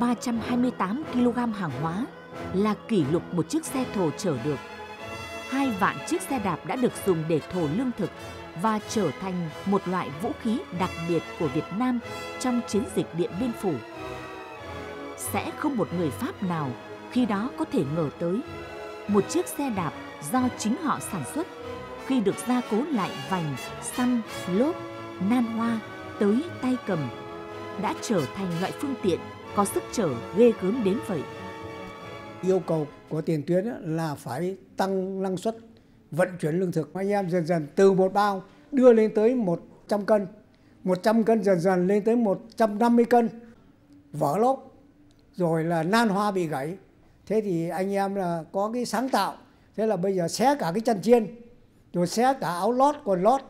328 kg hàng hóa là kỷ lục một chiếc xe thồ chở được. Hai vạn chiếc xe đạp đã được dùng để thổ lương thực và trở thành một loại vũ khí đặc biệt của Việt Nam trong chiến dịch Điện Biên Phủ. Sẽ không một người Pháp nào khi đó có thể ngờ tới một chiếc xe đạp do chính họ sản xuất khi được gia cố lại vành, xăm, lốp, nan hoa tới tay cầm đã trở thành loại phương tiện có sức chở ghê gớm đến vậy. Yêu cầu của tiền tuyến là phải tăng năng suất vận chuyển lương thực. Anh em dần dần từ một bao đưa lên tới 100 cân, 100 cân dần dần lên tới 150 cân, vỡ lốp, rồi là nan hoa bị gãy. Thế thì anh em là có cái sáng tạo, thế là bây giờ xé cả cái chân chiên, rồi xé cả áo lót, quần lót,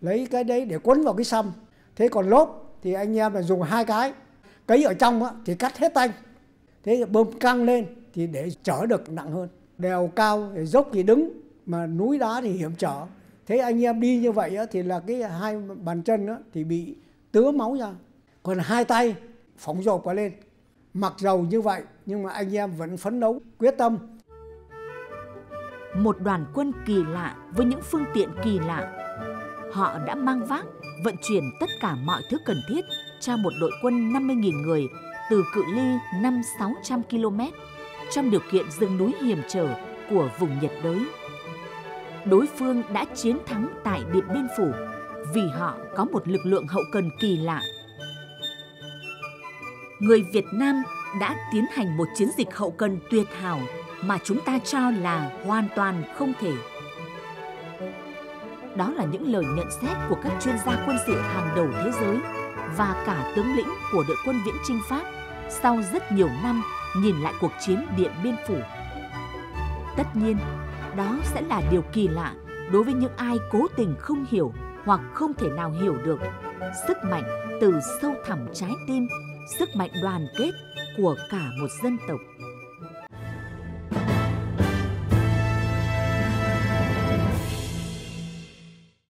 lấy cái đấy để quấn vào cái xăm. Thế còn lốp thì anh em là dùng hai cái, cấy ở trong á, thì cắt hết tanh. Thế bơm căng lên thì để chở được nặng hơn. Đèo cao, để dốc thì đứng, mà núi đá thì hiểm trở. Thế anh em đi như vậy thì là cái hai bàn chân thì bị tứa máu ra. Còn hai tay phóng dồn qua lên. Mặc dầu như vậy nhưng mà anh em vẫn phấn đấu quyết tâm. Một đoàn quân kỳ lạ với những phương tiện kỳ lạ. Họ đã mang vác vận chuyển tất cả mọi thứ cần thiết cho một đội quân 50.000 người từ cự ly 5-600 km trong điều kiện rừng núi hiểm trở của vùng nhiệt đới đối phương đã chiến thắng tại Điện Biên Phủ vì họ có một lực lượng hậu cần kỳ lạ. Người Việt Nam đã tiến hành một chiến dịch hậu cần tuyệt hảo mà chúng ta cho là hoàn toàn không thể. Đó là những lời nhận xét của các chuyên gia quân sự hàng đầu thế giới và cả tướng lĩnh của đội quân viễn chinh Pháp sau rất nhiều năm nhìn lại cuộc chiến Điện Biên Phủ. Tất nhiên, đó sẽ là điều kỳ lạ đối với những ai cố tình không hiểu hoặc không thể nào hiểu được sức mạnh từ sâu thẳm trái tim sức mạnh đoàn kết của cả một dân tộc